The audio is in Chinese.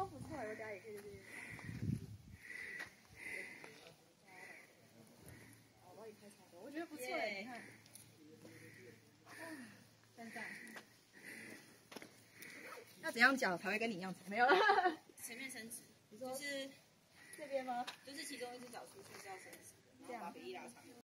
光不错，我家也可以这边。哦，我也多，我觉得不错哎，你看。赞赞。要怎样讲才会跟你一样长？没有了。前面伸直，你说就是这边吗？就是其中一只脚出去是要伸直的，然后把比例拉长。